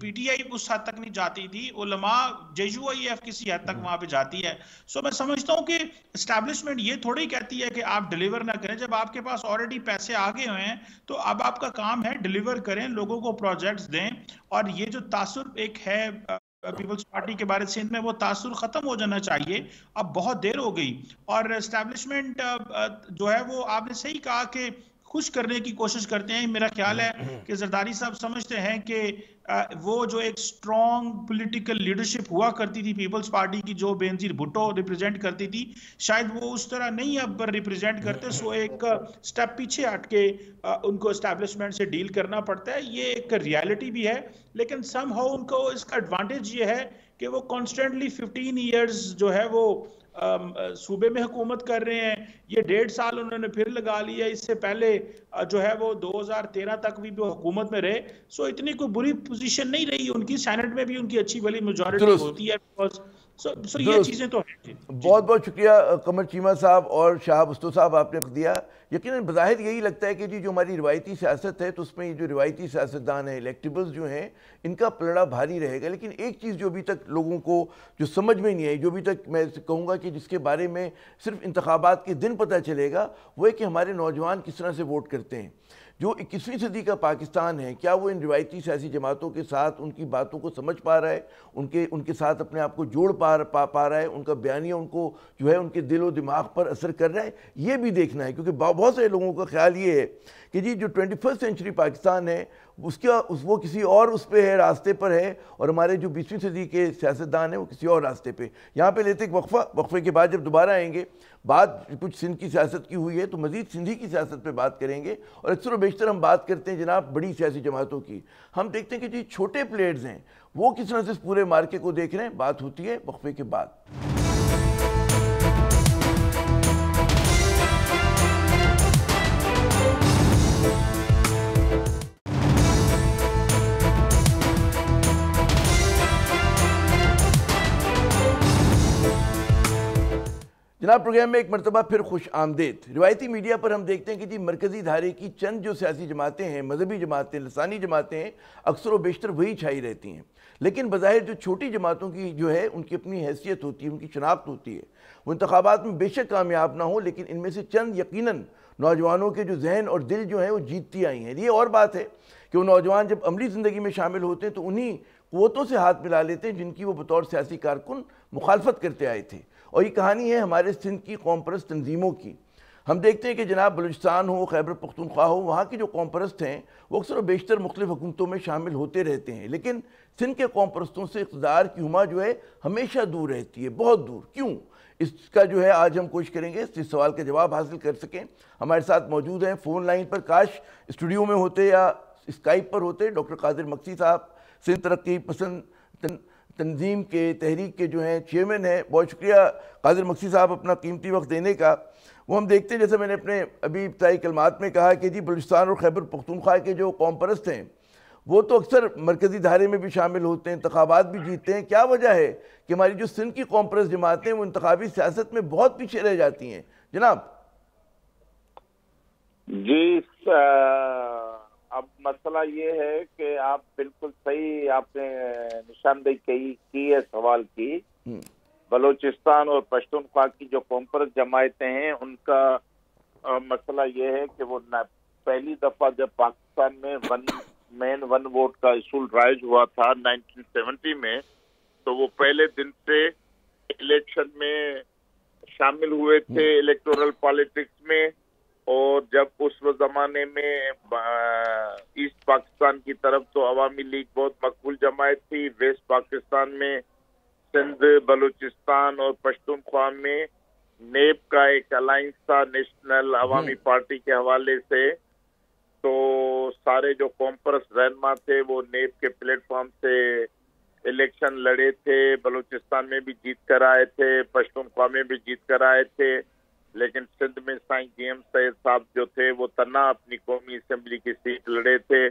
पीटीआई उस हद तक नहीं जाती थी। उलमा जेयूआईएफ किसी हद तक वहाँ पे जाती है। सो मैं समझता हूँ कि स्टैब्लिशमेंट ये थोड़ी कहती है कि आप डिलीवर ना करें। जब आपके पास ऑलरेडी पैसे आ गए हुए हैं तो अब आपका काम है डिलीवर करें, लोगों को प्रोजेक्ट्स दें और ये जो तासुर एक है पीपल्स पार्टी के बारे सिंध में वो तासुर खत्म हो जाना चाहिए। अब बहुत देर हो गई और एस्टेब्लिशमेंट जो है वो आपने सही कहा कि खुश करने की कोशिश करते हैं। मेरा ख्याल है कि जरदारी साहब समझते हैं कि वो जो एक स्ट्रॉन्ग पॉलिटिकल लीडरशिप हुआ करती थी पीपल्स पार्टी की जो बेनजीर भुट्टो रिप्रेजेंट करती थी शायद वो उस तरह नहीं अब रिप्रेजेंट करते सो एक स्टेप पीछे हट के उनको एस्टेब्लिशमेंट से डील करना पड़ता है। ये एक रियलिटी भी है लेकिन सम हाउ उनको इसका एडवांटेज ये है कि वो कॉन्स्टेंटली फिफ्टीन ईयर्स जो है वो सूबे में हुकूमत कर रहे हैं। ये डेढ़ साल उन्होंने फिर लगा लिया। इससे पहले जो है वो 2013 तक भी वो हुकूमत में रहे। सो इतनी कोई बुरी पोजीशन नहीं रही। उनकी सेनेट में भी उनकी अच्छी भली मेजोरिटी होती है बिकॉज़ सो सो ये चीज़ें तो हैं
बहुत बहुत शुक्रिया कमर चीमा साहब और शाह बस्तो साहब आपने दिया। यकीन बज़ाहिर यही लगता है कि जी जो हमारी रिवायती सियासत है तो उसमें जो रिवायती सियासतदान है इलेक्टिबल्स जो हैं इनका पलड़ा भारी रहेगा। लेकिन एक चीज़ जो अभी तक लोगों को जो समझ में नहीं आई जो अभी तक मैं कहूँगा कि जिसके बारे में सिर्फ़ इंतबात के दिन पता चलेगा वो है कि हमारे नौजवान किस तरह से वोट करते हैं। जो इक्कीसवीं सदी का पाकिस्तान है, क्या वो इन रिवायती सियासी जमातों के साथ उनकी बातों को समझ पा रहा है? उनके उनके साथ अपने आप को जोड़ पा पा पा रहा है? उनका बयानिया उनको जो है उनके दिल दिलो दिमाग पर असर कर रहा है? ये भी देखना है, क्योंकि बहुत सारे लोगों का ख्याल ये है कि जी, जो ट्वेंटी फ़र्स्ट सेंचुरी पाकिस्तान है, उसका उस, वो किसी और उस पर है, रास्ते पर है, और हमारे जो बीसवीं सदी के सियासतदान हैं, वो किसी और रास्ते पे। यहाँ पे लेते एक वक्फा, वक्फे के बाद जब दोबारा आएँगे, बात कुछ सिंध की सियासत की हुई है तो मजीद सिंधी की सियासत पे बात करेंगे, और अक्सर बेशतर हम बात करते हैं जनाब बड़ी सियासी जमातों की। हम देखते हैं कि जी, छोटे प्लेयर्स हैं, वो किस तरह से पूरे मार्के को देख रहे हैं, बात होती है वक्फे के बाद। जनाब प्रोग्राम में एक मरतबा फिर खुश आमदेद। रिवायती मीडिया पर हम देखते हैं कि जी, मरकज़ी धारे की चंद जो सियासी जमातें हैं, मजहबी जमातें, लसानी जमातें हैं, अक्सर व बेशतर वही छाई रहती हैं। लेकिन बज़ाहिर जो छोटी जमातों की जो है, उनकी अपनी हैसियत होती है, उनकी शनाख्त होती है। वो इंतबात में बेशक कामयाब ना हो, लेकिन इनमें से चंद यकीन नौजवानों के जो जहन और दिल जो हैं, वो जीतती आई हैं। ये और बात है कि वो नौजवान जब अमली ज़िंदगी में शामिल होते हैं तो उन्हीं क़वतों से हाथ मिला लेते हैं, जिनकी वो बतौर सियासी कारकुन मुखालफत करते आए थे। और ये कहानी है हमारे सिंध की कौमपरस्त तंजीमों की। हम देखते हैं कि जनाब बलूचिस्तान हो, खैबर पख्तूनख्वा हो, वहाँ की जो कौमपरस्त हैं, वो अक्सर बेशतर मुख्तु हुकूमतों में शामिल होते रहते हैं। लेकिन सिंध के कौमपरस्तों से इकतदार की हुमा जो है हमेशा दूर रहती है, बहुत दूर। क्यों? इसका जो है आज हम कोशिश करेंगे इस सवाल का जवाब हासिल कर सकें। हमारे साथ मौजूद हैं, फ़ोन लाइन पर काश स्टूडियो में होते या स्काइप पर होते डॉक्टर कादिर मक्सी साहब सिंध तरक्की पसंद तंजीम के, तहरीक के जो हैं चेयरमैन हैं, बहुत शुक्रिया कादिर मक्सी साहब अपना कीमती वक्त देने का। वो हम देखते हैं, जैसे मैंने अपने, अभी तय कलमात में कहा कि जी, बलुचिस्तान और खैबर पख्तूनख्वा के जो कौम परस्त हैं, वो तो अक्सर मरकज़ी धारे में भी शामिल होते हैं इंतबात भी जीतते हैं। क्या वजह है कि हमारी जो सिंध की कौम परस्त जमातें वो इंतबी सियासत में बहुत पीछे रह जाती हैं? जनाब?
जी अब मसला ये है कि आप बिल्कुल सही आपने निशानदेही की, की है सवाल की। हम्म। बलोचिस्तान और पश्तूनख्वा की जो कॉम्परस जमायतें हैं उनका आ, मसला ये है कि वो पहली दफ़ा जब पाकिस्तान में वन मैन वन वोट का इसूल राइज हुआ था 1970 में तो वो पहले दिन से इलेक्शन में शामिल हुए थे इलेक्टोरल पॉलिटिक्स में। और जब उस जमाने में ईस्ट पाकिस्तान की तरफ़ तो अवामी लीग बहुत मकबूल जमायत थी। वेस्ट पाकिस्तान में सिंध बलूचिस्तान और पश्तूनख्वा में नेब का एक अलायंस था नेशनल अवामी हम्म। पार्टी के हवाले से। तो सारे जो कॉम्परस रहनमा थे वो नेब के प्लेटफॉर्म से इलेक्शन लड़े थे। बलूचिस्तान में भी जीत कर आए थे पश्तूनख्वा में भी जीत कर आए थे। लेकिन सिंध में साई एम सैद साहब जो थे वो तना अपनी कौमी असम्बली की सीट लड़े थे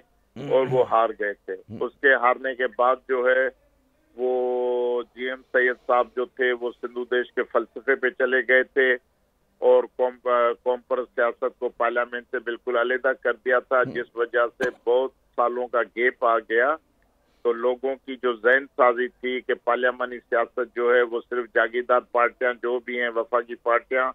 और वो हार गए थे। उसके हारने के बाद जो है वो जीएम सैयद साहब जो थे वो सिंधु देश के फलसफे पे चले गए थे और कौम पर सियासत को पार्लियामेंट से बिल्कुल अलहदा कर दिया था जिस वजह से बहुत सालों का गेप आ गया। तो लोगों की जो जहन साजी थी कि पार्लियामानी सियासत जो है वो सिर्फ़ जागीरदार पार्टियाँ जो भी हैं वफाकी पार्टियाँ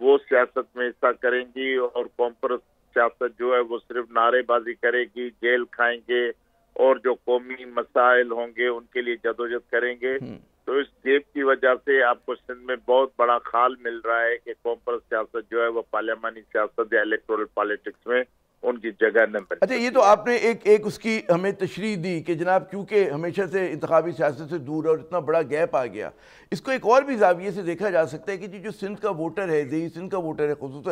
वो सियासत में हिस्सा करेंगी और कॉम्पर सियासत जो है वो सिर्फ़ नारेबाजी करेगी जेल खाएँगे और जो कौमी मसाइल होंगे उनके लिए जदोजहद करेंगे हम्म। तो इस जेब की वजह से आपको सिंध में बहुत बड़ा खाल मिल रहा है कि कॉम्पर सियासत जो है वो पार्लियामानी सियासत या इलेक्टोरल पॉलिटिक्स में उनकी जगह न बन
अच्छा ये तो आपने एक एक उसकी हमें तशरी दी कि जनाब क्योंकि हमेशा से इंतबी सियासत से दूर और इतना बड़ा गैप आ गया। इसको एक और भी जाविये से देखा जा सकता है कि जी जो सिंध का वोटर है जही सिंध का वोटर है खसूस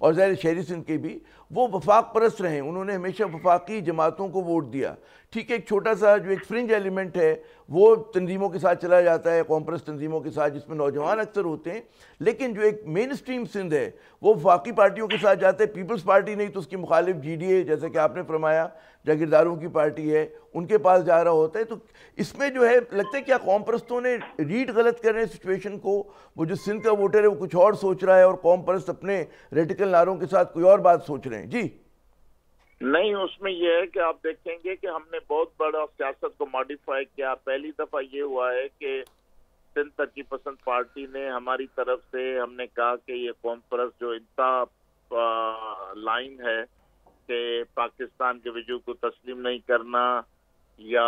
और ज़ाहिर शहरी सिंध के भी, वो वफाक परस्त रहे। उन्होंने हमेशा वफाकी जमातों को वोट दिया। ठीक है, एक छोटा सा जो एक फ्रिंज एलिमेंट है, वो तंजीमों के साथ चला जाता है, कॉम्प्रस तंजीमों के साथ, जिसमें नौजवान अक्सर होते हैं। लेकिन जो एक मेन स्ट्रीम सिंध है, वो वफाकी पार्टियों के साथ जाते हैं। पीपल्स पार्टी नहीं तो उसकी मुखालिफ जी डी ए जैसे कि आपने फरमाया। जागीरदारों की पार्टी है, उनके पास जा रहा होता है तो इसमें जो है, लगता है क्या कौम परस्तों ने रीड गलत कर रहे हैं सिचुएशन को? वो जो सिंध का वोटर है, वो कुछ और सोच रहा है और कौम परस्त अपने रेटिकल नारों के साथ कोई और बात सोच रहे हैं? जी।
नहीं, उसमें यह है कि आप देखेंगे कि हमने बहुत बड़ा सियासत को मॉडिफाई किया। पहली दफ़ा ये हुआ है कि सिंध तरक्की पसंद पार्टी ने हमारी तरफ़ से हमने कहा कि ये कॉन्फ्रेंस जो इंता लाइन है कि पाकिस्तान के वजूद को तस्लीम नहीं करना या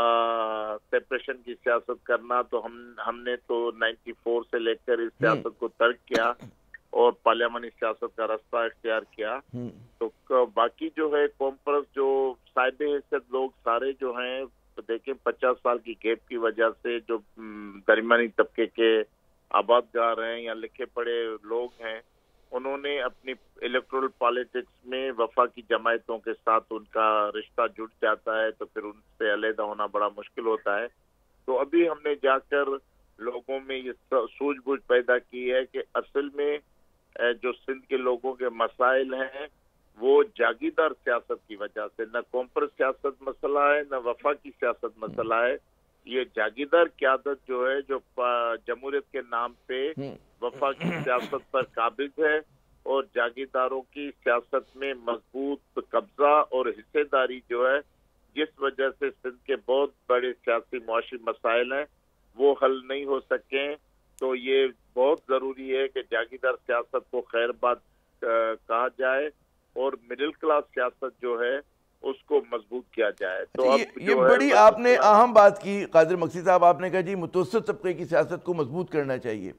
सेपरेशन की सियासत करना तो हम हमने तो 94 से लेकर इस हम्म। सियासत को तर्क किया और पार्लियामानी सियासत का रास्ता इख्तियार किया हम्म। तो बाकी जो है कॉम्प्रस जो साहिब हैसियत लोग सारे जो हैं देखें पचास साल की गैप की वजह से जो हम्म, दरमियानी तबके के आबादगार हैं या लिखे पढ़े लोग हैं उन्होंने अपनी इलेक्ट्रोल पॉलिटिक्स में वफा की जमायतों के साथ उनका रिश्ता जुट जाता है तो फिर उनसे अलहदा होना बड़ा मुश्किल होता है। तो अभी हमने जाकर लोगों में ये सूझबूझ पैदा की है कि असल में जो सिंध के लोगों के मसाइल हैं, वो जागीदार सियासत की वजह से, न कॉम्पर सियासत मसला है, न वफा की सियासत मसला है। ये जागीदार क्यादत जो है जो जमहूरियत के नाम पे हम्म। वफा की सियासत पर काबिज है और जागीरदारों की सियासत में मज़बूत कब्जा और हिस्सेदारी जो है जिस वजह से सिंध के बहुत बड़े सियासी मुआशी मसाइल हैं वो हल नहीं हो सके तो ये बहुत ज़रूरी है कि जागीदार सियासत को खैरबाद कहा जाए और मिडिल क्लास सियासत जो है उसको मज़बूत किया जाए। तो
ये, अब ये, ये बड़ी आपने अहम बात की। कादिर मक्सी साहब आपने कहा जी मुतवसत तबके की सियासत को मज़बूत करना चाहिए।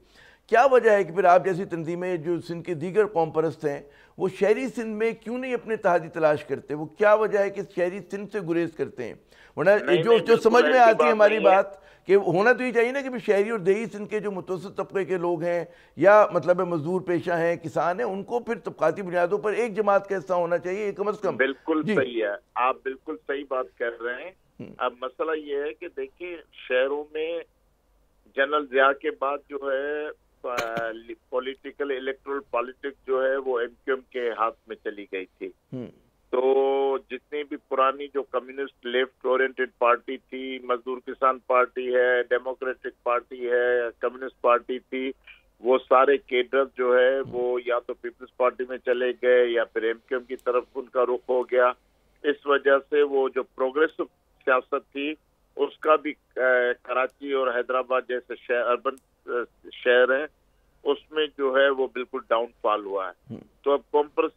क्या वजह है कि फिर आप जैसी तनजीमें जो सिंध के दीगर कौम परस्त हैं वो शहरी सिंध में क्यों नहीं अपने तहदी तलाश करते? वो क्या वजह है कि शहरी सिंध से गुरेज करते हैं? वरना जो जो समझ में आती है हमारी बात कि होना तो ये चाहिए ना कि शहरी और देही सिंध के जो मुतवसत तबके के लोग हैं या मतलब मजदूर पेशा हैं किसान हैं उनको फिर तबकाती बुनियादों पर एक जमात का हिस्सा होना चाहिए कम अज कम।
बिल्कुल सही है। आप बिल्कुल सही बात कर रहे हैं। हम्म। अब मसला ये है कि देखिए शहरों में जनरल जिया के बाद जो है पॉलिटिकल इलेक्ट्रल पॉलिटिक्स जो है वो एमक्यूएम के हाथ में चली गई थी।
हम्म,
तो जितनी भी पुरानी जो कम्युनिस्ट लेफ़्ट ओरिएंटेड पार्टी थी, मजदूर किसान पार्टी है, डेमोक्रेटिक पार्टी है, कम्युनिस्ट पार्टी थी, वो सारे केडर जो है, वो या तो पीपल्स पार्टी में चले गए या फिर एमक्यूएम की तरफ़ उनका रुख हो गया। इस वजह से वो जो प्रोग्रेसिव सियासत थी, उसका भी कराची और हैदराबाद जैसे शहर, अर्बन शहर है उसमें जो है वो बिल्कुल डाउनफॉल हुआ है। तो अब कॉम्पर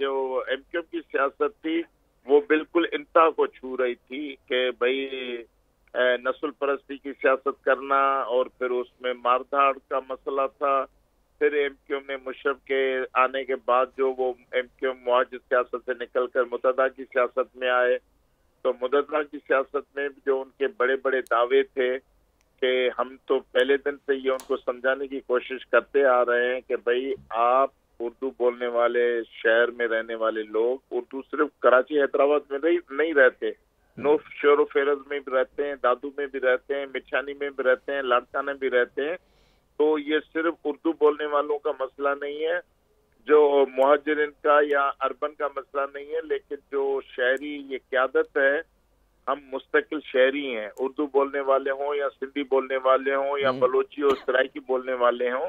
जो एमक्यूएम की सियासत थी वो बिल्कुल इंतहा को छू रही थी कि भाई नस्ल परस्ती की सियासत करना और फिर उसमें मारधाड़ का मसला था। फिर एमक्यूएम ने मुशरफ के आने के बाद जो वो एमक्यूएम मुआज सियासत से निकलकर मुतदा की सियासत में आए। तो मुतदा की सियासत में जो उनके बड़े बड़े दावे थे कि हम तो पहले दिन से ये उनको समझाने की कोशिश करते आ रहे हैं कि भाई आप उर्दू बोलने वाले शहर में रहने वाले लोग उर्दू सिर्फ़ कराची हैदराबाद में नहीं नहीं रहते। नो शोर फेरज में भी रहते हैं दादू में भी रहते हैं मिठानी में भी रहते हैं लाड़काना भी रहते हैं। तो ये सिर्फ़ उर्दू बोलने वालों का मसला नहीं है जो मुहाजिरिन का या अरबन का मसला नहीं है लेकिन जो शहरी ये क्यादत है हम मुस्तकिल शहरी हैं उर्दू बोलने वाले हों या सिंधी बोलने वाले हों या बलोची और सराइकी बोलने वाले हों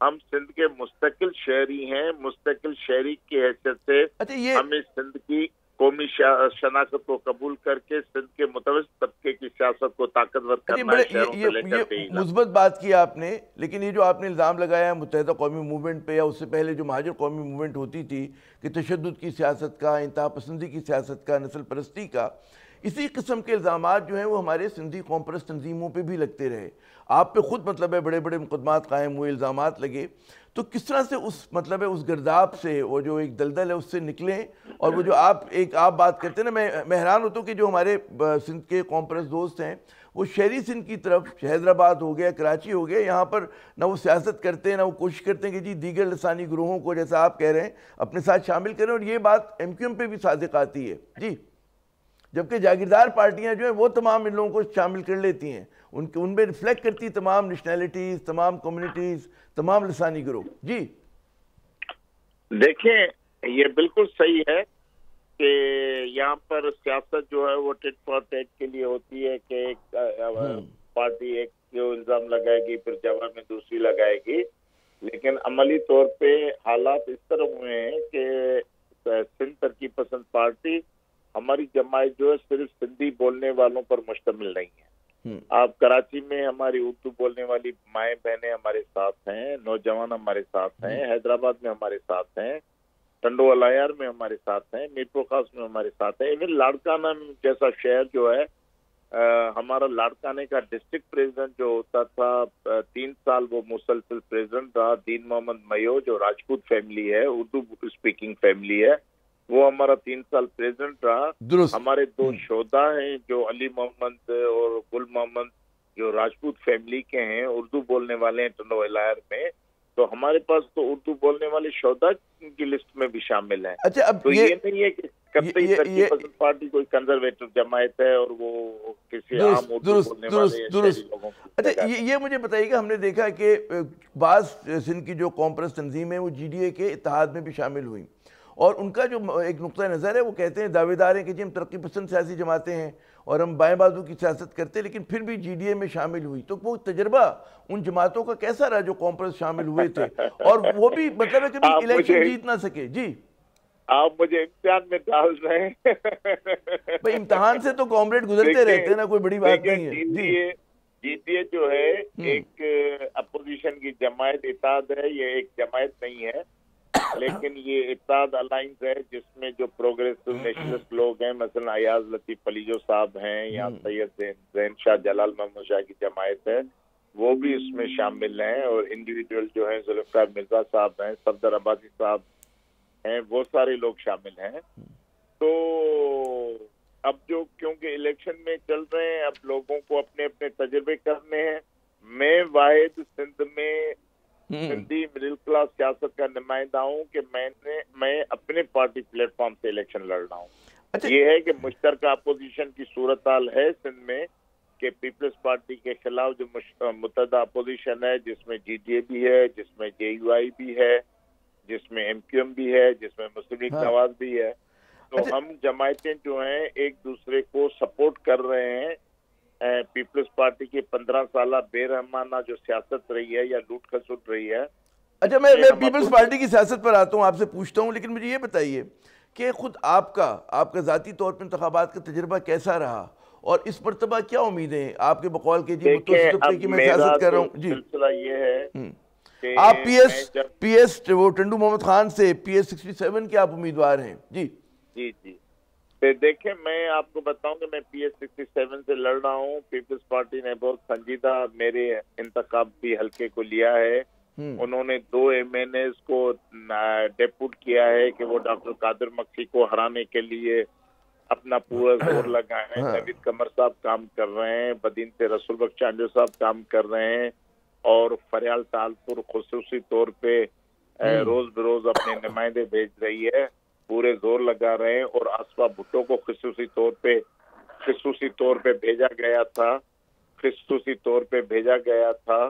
हम सिंध के मुस्तकिल शहरी हैं मुस्तकिल शहरी की हैसियत से
अच्छा ये
हमें सिंध की कौमी शनाख्त को कबूल करके सिंध के मुतवस तबके की सियासत को ताकतवर
अच्छा,
करना है
मुस्बत बात की आपने लेकिन ये जो आपने इल्ज़ाम लगाया मुतहदा कौमी मूवमेंट पे या उससे पहले जो महाजर कौमी मूवमेंट होती थी कि तशद की सियासत का इंतहा पसंदी की सियासत का नस्ल परस्ती का इसी किस्म के इल्ज़ाम जो हैं वो हमारे सिंधी कॉम्प्रस तंजीमों पर भी लगते रहे। आप पे खुद मतलब है बड़े बड़े मुकदमात कायम हुए इल्ज़ाम लगे। तो किस तरह से उस मतलब है उस गर्दाब से वो जो एक दलदल है उससे निकलें और वो जो आप एक आप बात करते हैं ना, मैं मैं हैरान होता हूँ कि जो हमारे सिंध के कॉम्प्रस दोस्त हैं, वो शहरी सिंध की तरफ़ हैदराबाद हो गया, कराची हो गया, यहाँ पर ना वो सियासत करते हैं, ना वो कोशिश करते हैं कि जी दीगर लसानी ग्रोहों को जैसा आप कह रहे हैं, अपने साथ शामिल करें और ये बात एम क्यू एम पे भी सादिक आती है। जी। जबकि जागीरदार पार्टियाँ जो है वो तमाम इन लोगों को शामिल कर लेती हैं। उनके उनमें रिफ्लेक्ट करती तमाम नेशनैलिटीज़ तमाम कम्युनिटीज़ तमाम लसानी ग्रोह जी।
देखें ये बिल्कुल सही है कि यहाँ पर सियासत जो है वो टिट फॉर टेट के लिए होती है कि एक अ, पार्टी एक जो इल्ज़ाम लगाएगी फिर जवाब में दूसरी लगाएगी। लेकिन अमली तौर पे हालात इस तरह हुए हैं कि सिंध तरक्की पसंद पार्टी हमारी जमात जो है सिर्फ़ सिंधी बोलने वालों पर मुश्तमिल नहीं है।
हम्म,
आप कराची में हमारी उर्दू बोलने वाली माएँ बहनें हमारे साथ हैं नौजवान हमारे साथ हैं हैदराबाद में हमारे साथ हैं टंडो अलायार में हमारे साथ हैं मीरपुर खास में हमारे साथ हैं। इवन लाड़काना जैसा शहर जो है अ, हमारा लाड़काने का डिस्ट्रिक्ट प्रेसिडेंट जो होता था तीन साल वो मुसलसल प्रेसिडेंट रहा। दीन मोहम्मद मयो जो राजपूत फैमिली है उर्दू स्पीकिंग फैमिली है। वो हमारा तीन साल प्रेसिडेंट रहा।
दुरुस्त।
हमारे दो शोधा हैं जो अली मोहम्मद और गुल मोहम्मद जो राजपूत फैमिली के हैं उर्दू बोलने वाले हैं टंडो इलायर में। तो हमारे पास तो उर्दू बोलने वाले शोधा की लिस्ट में भी शामिल है।
अच्छा अब
तो ये,
ये
नहीं है कि कतई
ये-
पार्टी कोई कंजर्वेटिव जमायत है और वो किसी आम
दुरुस्त
उर्दू बोलने
दुरुस्त
वाले
दुरुस्त।
लोगों
अच्छा ये ये मुझे बताइएगा हमने देखा कि बाज़ सिंध की जो कॉम्प्रस तंजीम है वो जी डी ए के इतिहाद में भी शामिल हुई। और उनका जो एक नुक़ नज़र है वो कहते हैं दावेदार हैं कि जी हम तरक्की पसंद सियासी जमातें हैं और हम बाएँ बाजू की सियासत करते हैं लेकिन फिर भी जी डी ए में शामिल हुई। तो वो तजर्बा उन जमातों का कैसा रहा जो कॉम्प्रस शामिल हुए थे? और वो भी मतलब है कि इलेक्शन जीत ना सके। जी।
आप मुझे इम्तिहान में डाल रहे हैं।
भाई इम्तहान से तो कॉमरेड गुजरते रहते हैं ना कोई बड़ी बात नहीं है। जी।
जीतीए जो है
हम्म।
एक अपोजिशन की जमायत इताद है ये एक जमायत नहीं है। लेकिन ये इताद अलाइंस है जिसमें जो प्रोग्रेसिव नेशनलिस्ट लोग हैं मसलन अयाज लतीफ पलीजो साहब हैं या सैयद जैन जैन शाह जलाल महमूद शाह की जमायत है वो भी इसमें शामिल हैं और इंडिविजुअल जो है जुल्फकार मिर्ज़ा साहब हैं सफदर अब्बासी साहब हैं वो सारे लोग शामिल हैं। तो अब जो क्योंकि इलेक्शन में चल रहे हैं अब लोगों को अपने अपने तजुर्बे करने हैं मैं वाहिद सिंध में सिंधी मिडिल क्लास सियासत का नुमाइंदा हूँ कि मैंने मैं अपने पार्टी प्लेटफॉर्म से इलेक्शन लड़ रहा हूँ
अच्छा
ये है कि मुश्तर अपोजिशन की सूरत हाल है सिंध में कि पीपल्स पार्टी के खिलाफ जो मुतदा अपोजिशन है जिसमें जीजे भी है जिसमें जेयूआई भी है जिसमें एमक्यूएम भी है जिसमें मुस्लिम लीग
हाँ।
नवाज़ भी है तो
अच्छा।
हम जमायतें जो हैं एक दूसरे को सपोर्ट कर रहे हैं पीपल्स पार्टी की पंद्रह साल बेरहमाना जो सियासत रही है या लूट खसुट रही है
अच्छा मैं मैं पीपल्स पार्टी की सियासत पर आता हूँ आपसे पूछता हूँ लेकिन मुझे ये बताइए कि खुद आपका आपका ज़ाती तौर पर इंतबात का तजर्बा कैसा रहा? और इस मरतबा क्या उम्मीदें हैं? आपके बकौल के जी तबके की मैं सियासत कर रहा
तो
हूँ। जी।
सिलसिला ये है
हम्म। आप पी एस पी एस वो टंडू मोहम्मद खान से पी एस सिक्सटी सेवन के आप उम्मीदवार हैं। जी।
जी जी। तो देखें मैं आपको बताऊँ कि मैं पी एस सिक्सटी सेवन से लड़ रहा हूँ पीपल्स पार्टी ने बहुत संजीदा मेरे इंतखाब भी हल्के को लिया है
हम्म।
उन्होंने दो एम एन एस को डेपुट किया है कि वो डॉक्टर कादिर मक्सी को हराने के लिए अपना पूरा ज़ोर लगाए
हाँ।
नवीद कमर साहब काम कर रहे हैं बदीन से रसूल बख्श चांडो साहब काम कर रहे हैं और फरियाल तालपुर खसूसी तौर पे
हम्म।
रोज बरोज अपने नुमाइंदे भेज रही है पूरे ज़ोर लगा रहे हैं और आसफा भुट्टो को खसूसी तौर पे खसूसी तौर पे भेजा गया था खसूसी तौर पे भेजा गया था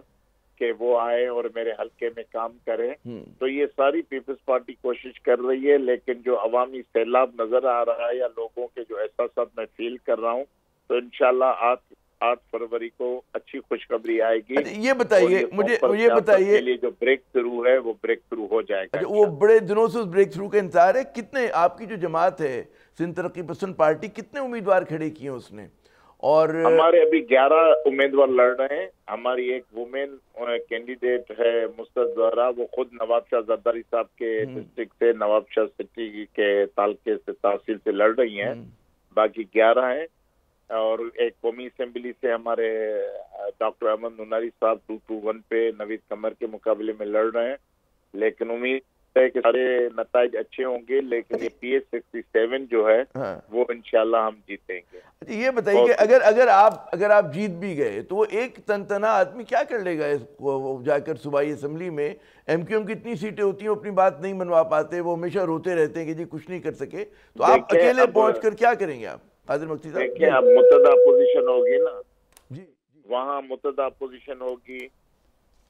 कि वो आए और मेरे हल्के में काम करें
हम्म।
तो ये सारी पीपल्स पार्टी कोशिश कर रही है लेकिन जो अवामी सैलाब नज़र आ रहा है या लोगों के जो एहसास मैं फील कर रहा हूँ तो इनशाला आठ आठ फरवरी को अच्छी खुशखबरी आएगी।
अच्छा, ये बताइए मुझे
सियासत
बताइए
लिए जो ब्रेक थ्रू है वो ब्रेक थ्रू हो जाएगा।
अच्छा वो बड़े दिनों से उस ब्रेक थ्रू का इंतज़ार है। कितने आपकी जो जमात है सिंध तरक्की पसंद पार्टी कितने उम्मीदवार खड़े किए उसने? और
हमारे अभी 11 उम्मीदवार लड़ रहे हैं। हमारी एक वुमेन कैंडिडेट है मुस्तद जहरा वो खुद नवाब शाह जरदारी साहब के डिस्ट्रिक्ट से नवाब शाह सिटी के तालके से तहसील से लड़ रही हैं। बाकी 11 हैं। और एक कौमी असम्बली से हमारे डॉक्टर अहमद नुनारी साहब टू टू वन पे नवीद कमर के मुकाबले में लड़ रहे हैं। लेकिन उम्मीद है कि सारे नतज अच्छे होंगे लेकिन ये पी एस सिक्सटी सेवन जो है
हाँ।
वो इंशाल्लाह हम जीतेंगे।
अच्छा ये बताइए कि अगर अगर आप अगर आप जीत भी गए तो वो एक तनतना आदमी क्या कर लेगा इस वो वो जाकर सूबाई असम्बली में? एम क्यू एम की इतनी सीटें होती हैं अपनी बात नहीं मनवा पाते वो हमेशा रोते रहते हैं कि जी कुछ नहीं कर सके। तो आप अकेले पहुँच कर क्या करेंगे आप? कादिर
देखिए
साहब?
अब मुतदा अपोजिशन होगी ना।
जी
वहाँ मुतदा अपोजिशन होगी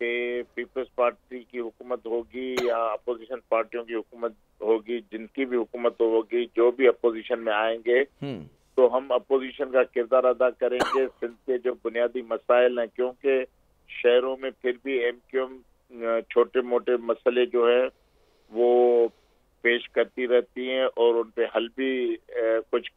कि पीपल्स पार्टी की हुकूमत होगी या अपोजिशन पार्टियों की हुकूमत होगी जिनकी भी हुकूमत होगी जो भी अपोजिशन में आएँगे
हम्म।
तो हम अपोजिशन का किरदार अदा करेंगे। सिंध के जो बुनियादी मसाइल हैं क्योंकि शहरों में फिर भी एम क्यू एम छोटे मोटे मसले जो है वो पेश करती रहती हैं और उन पे हल भी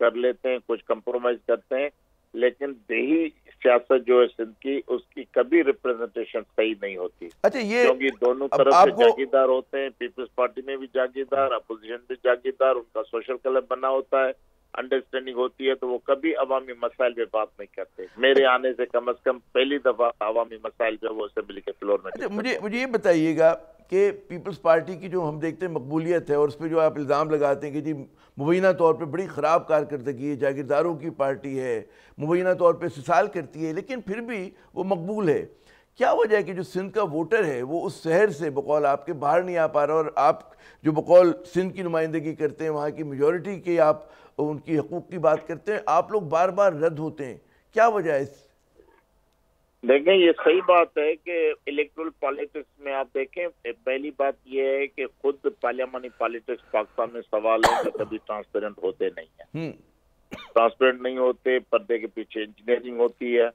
कर लेते हैं कुछ कंप्रोमाइज करते हैं लेकिन देही सियासत जो है सिंध की उसकी कभी रिप्रेजेंटेशन सही नहीं होती।
अच्छा ये
क्योंकि दोनों तरफ़ से जागीरदार होते हैं पीपल्स पार्टी में भी जागीरदार अपोजिशन भी जागीरदार उनका सोशल क्लब बना होता है अंडरस्टैंडिंग होती है तो वो कभी अवामी मसाइल पे बात नहीं करते। मेरे आने से कम अज कम पहली दफ़ा अवामी मसाइल जो वो असेंबली के फ्लोर में
अच्छा मुझे मुझे ये बताइएगा कि पीपल्स पार्टी की जो हम देखते हैं मकबूलियत है और उस पर जो आप इल्ज़ाम लगाते हैं कि जी मुबैना तौर पर बड़ी ख़राब कारकर्दगी है, जागीरदारों की पार्टी है, मुबैना तौर पर सिसाल करती है, लेकिन फिर भी वो मकबूल है। क्या वजह है कि जो सिंध का वोटर है, वो उस शहर से बकौल आपके बाहर नहीं आ पा रहा और आप जो बकौल सिंध की नुमाइंदगी करते हैं, वहाँ की मेजोरिटी के आप उनकी हकूक़ की बात करते हैं, आप लोग बार बार रद्द होते हैं। क्या वजह है इस
देखें ये सही बात है कि इलेक्ट्रल पॉलिटिक्स में आप देखें पहली बात ये है कि खुद पार्लियामानी पॉलिटिक्स पाकिस्तान में सवाल है कि कभी ट्रांसपेरेंट होते नहीं है।
हम्म,
ट्रांसपेरेंट नहीं होते पर्दे के पीछे इंजीनियरिंग होती है।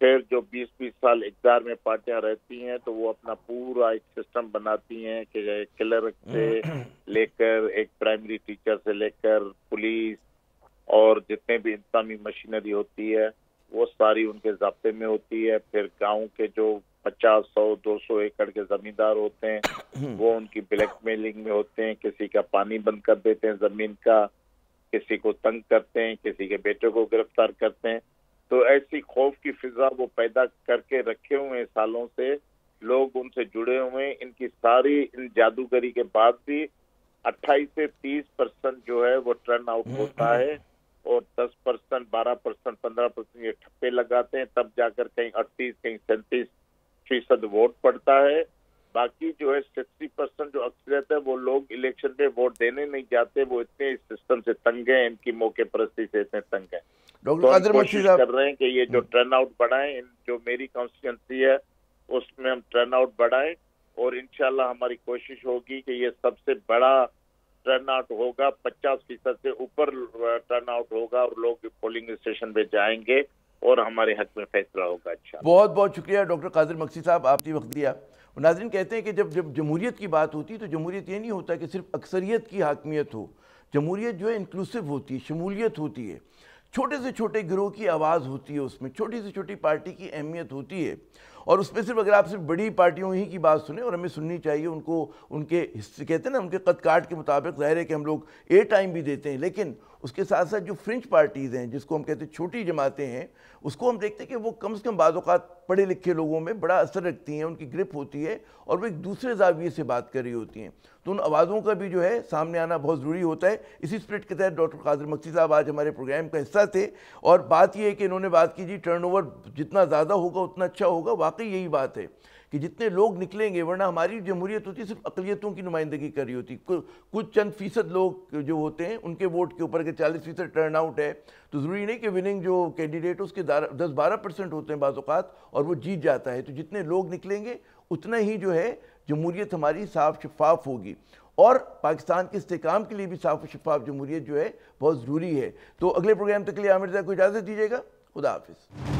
फिर जो 20-20 साल इकदार में पार्टियाँ रहती हैं तो वो अपना पूरा एक सिस्टम बनाती हैं कि क्लर्क से लेकर एक प्राइमरी टीचर से लेकर पुलिस और जितने भी इंतजामी मशीनरी होती है वो सारी उनके जब्ते में होती है। फिर गाँव के जो पचास सौ दो सौ एकड़ के जमींदार होते हैं वो उनकी ब्लैकमेलिंग में होते हैं। किसी का पानी बंद कर देते हैं ज़मीन का किसी को तंग करते हैं किसी के बेटे को गिरफ़्तार करते हैं। तो ऐसी खौफ की फिजा वो पैदा करके रखे हुए हैं सालों से। लोग उनसे जुड़े हुए हैं। इनकी सारी इन जादूगरी के बाद भी 28 से 30 परसेंट जो है वो टर्न आउट होता है। और 10 परसेंट बारह परसेंट पंद्रह परसेंट ये ठप्पे लगाते हैं तब जाकर कहीं अड़तीस कहीं सैंतीस फ़ीसद वोट पड़ता है। बाकी जो है सिक्सटी परसेंट जो अक्सरियत है वो लोग इलेक्शन में वोट देने नहीं जाते वो इतने इस सिस्टम से तंग है इनकी मौके परस्ती से इतने तंग है।
डॉक्टर
तो कोशिश कर रहे हैं कि ये जो टर्न आउट बढ़ाएँ इन जो मेरी कॉन्स्टिट्यूंसी है उसमें हम टर्न आउट बढ़ाएँ और इनशाला हमारी कोशिश होगी कि ये सबसे बड़ा टर्न आउट होगा, पचास फ़ीसद से ऊपर टर्न आउट होगा और लोग पोलिंग स्टेशन पे जाएँगे और हमारे हक में फैसला होगा अच्छा।
बहुत बहुत शुक्रिया डॉक्टर कादिर मक्सी साहब आपने वक्त दिया नाजरीन कहते हैं कि जब जब जमहूरियत की बात होती है तो जमहूरियत ये नहीं होता कि सिर्फ़ अक्सरियत की हाकमियत हो। जमहूरियत जो है इंक्लूसिव होती है, शमूलियत होती है। छोटे से छोटे गिरोह की आवाज़ होती है उसमें, छोटी से छोटी पार्टी की अहमियत होती है। और उसमें सिर्फ़ अगर आप सिर्फ़ बड़ी पार्टियों ही की बात सुने और हमें सुननी चाहिए, उनको, उनके हिस्से कहते हैं ना, उनके कद काट के मुताबिक ज़ाहिर है कि हम लोग ए टाइम भी देते हैं। लेकिन उसके साथ साथ जो फ्रेंच पार्टीज़ हैं, जिसको हम कहते हैं छोटी जमातें हैं, उसको हम देखते हैं कि वो कम से कम बाज़ात पढ़े लिखे लोगों में बड़ा असर रखती हैं, उनकी ग्रिप होती है और वो एक दूसरे जाविये से बात कर रही होती हैं। तो उन आवाज़ों का भी जो है सामने आना बहुत ज़रूरी होता है। इसी स्प्रिट के तहत डॉक्टर कादिर मक्सी साहब आज हमारे प्रोग्राम का हिस्सा थे और बात यह है कि इन्होंने बात की जी टर्नओवर जितना ज़्यादा होगा, उतना अच्छा होगा वाकई यही बात है कि जितने लोग निकलेंगे, वरना हमारी जमहूरियत होती है, सिर्फ़ अकलीतों की नुमाइंदगी कर रही होती कुछ चंद फ़ीसद लोग जो होते हैं, उनके वोट के ऊपर अगर चालीस फ़ीसद टर्न आउट है तो ज़रूरी नहीं कि विनिंग जो कैंडिडेट उसके दस बारह परसेंट होते हैं बाज़ात और वो जीत जाता है। तो जितने लोग निकलेंगे, उतना ही जो है, जमहूरियत हमारी साफ़ शफाफ होगी। और पाकिस्तान के इसकाम के लिए भी साफ़ शफाफ जमहूरियत जो है, बहुत ज़रूरी है। तो अगले प्रोग्राम तक के लिए आमिर को इजाज़त दीजिएगा। खुदा हाफिज़।